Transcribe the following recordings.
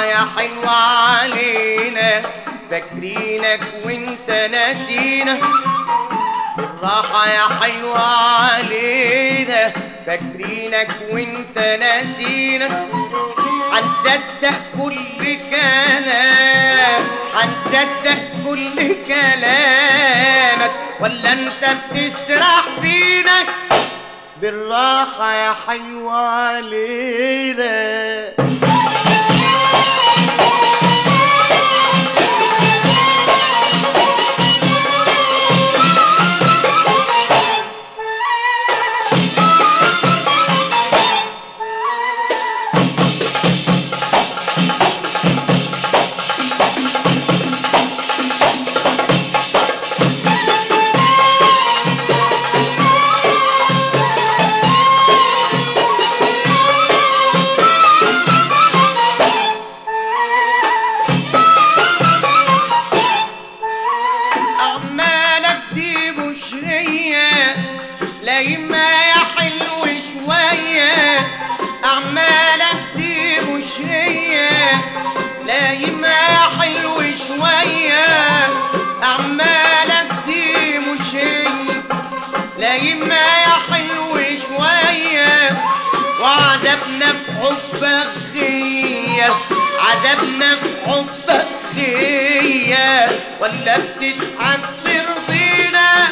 يا حلوة علينا فاكرينك وانت ناسينا بالراحة يا حلوة علينا فاكرينك وانت ناسينا هنصدق كل كلام هنصدق كل كلامك. ولا انت بتسرح فينا؟ بالراحة يا حلوة علينا وعذبنا في حبك غية عذبنا في حبك ولا بتضحك ترضينا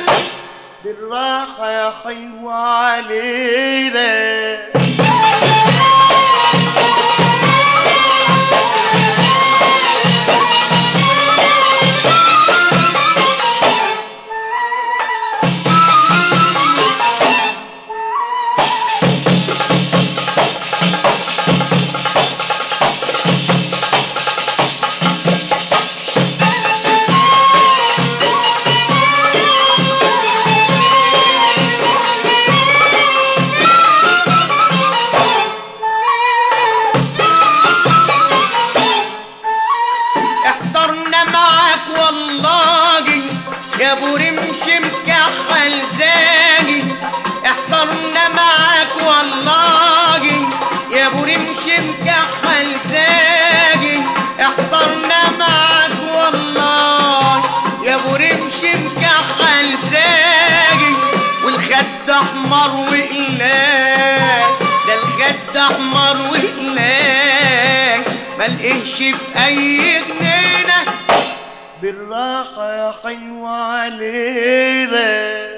بالراحة يا حلوة علينا يا ابو رمش مكحل زاجي احضرنا معاك والله. يا ابو رمش مكحل زاجي احضرنا معاك والله. يا ابو رمش مكحل زاجي والخد أحمر وقلاك ده الخد أحمر وقلاك ملقهش في أي جنينه بالراحة يا حلوة علينا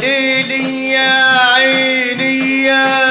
ليلي يا عيني يا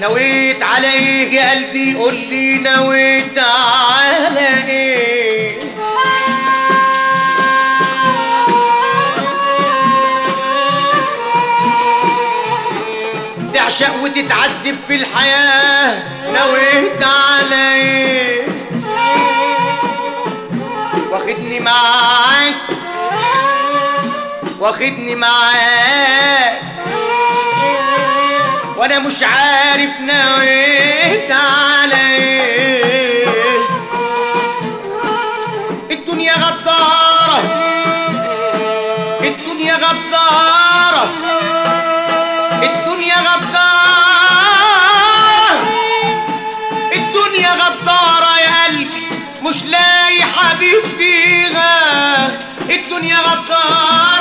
نويت على إيه يا قلبي قول لي نويت على إيه تعشق وتتعذب في الحياة نويت على إيه واخدني معاك واخدني معاك. وأنا مش عارف نويت على إيه الدنيا غدارة. الدنيا غدارة. الدنيا غدارة. الدنيا غدارة يا قلبي. مش لاقي حبيب فيها. الدنيا غدارة.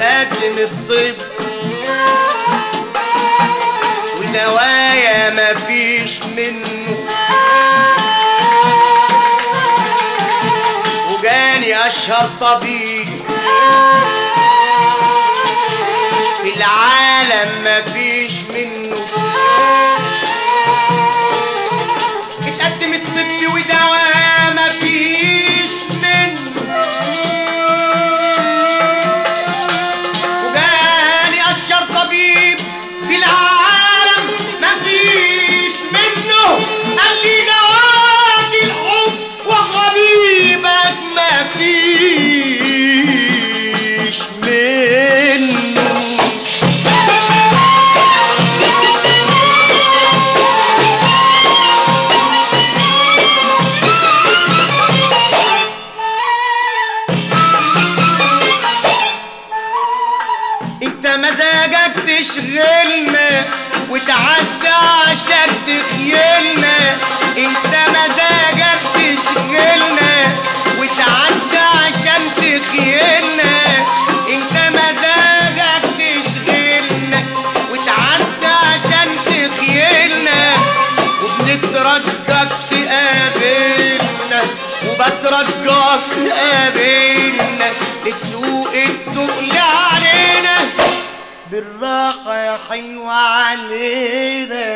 اتقدم الطب. ودوايا مفيش منه. وجاني أشهر طبيب. في العالم مفيش وبنترجاك تقابلنا وبترجاك تقابلنا لتسوق التقل علينا. بالراحة يا حلوة علينا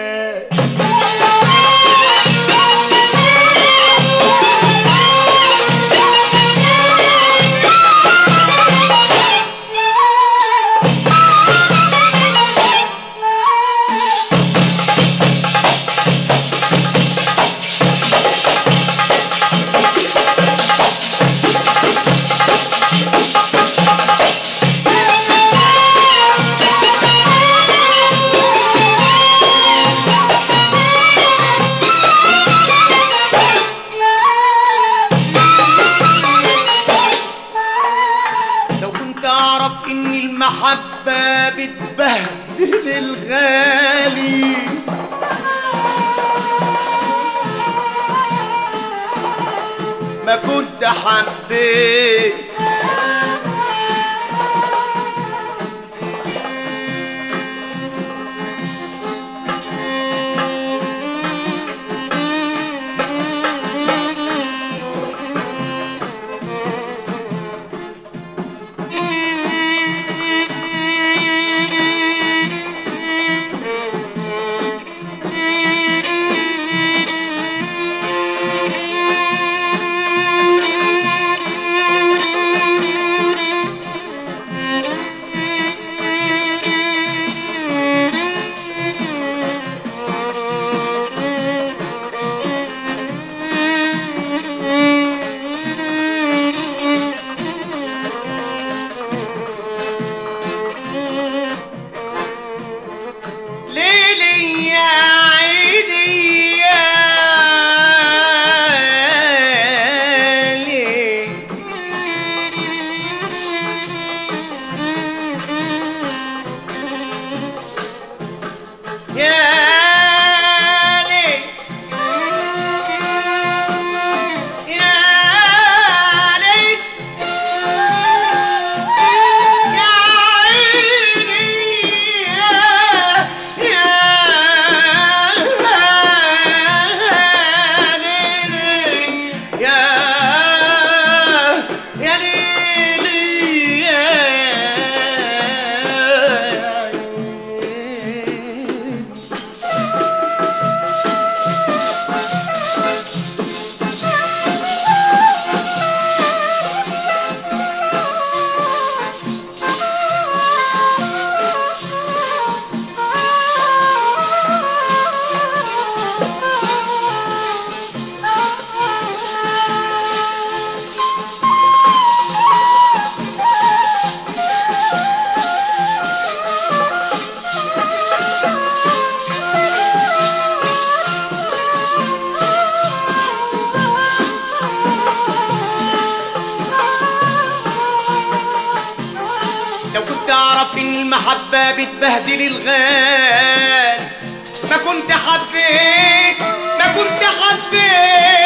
الغالي. ما كنت حبيت بتبهدل الغال. ما كنت حبيت ما كنت حبيت.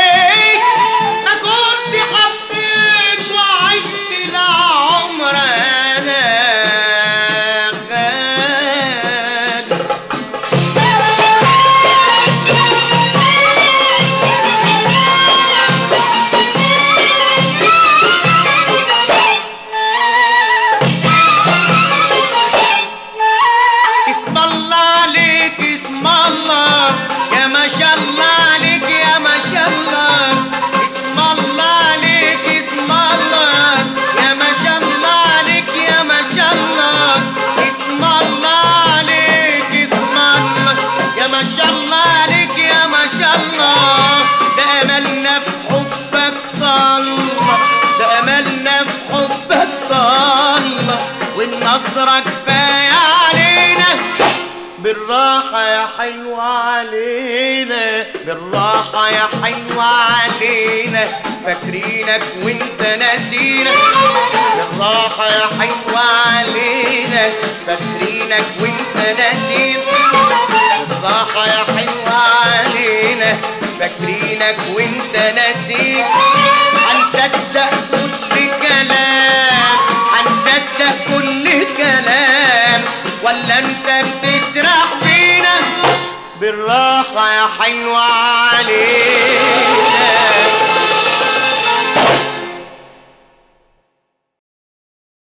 حلوة علينا بالراحة يا حلوة علينا فاكرينك وانت ناسينا. بالراحة يا حلوة علينا فاكرينك وانت ناسينا. بالراحة يا حلوة علينا فاكرينك وانت ناسينا. الله يا حلو عليك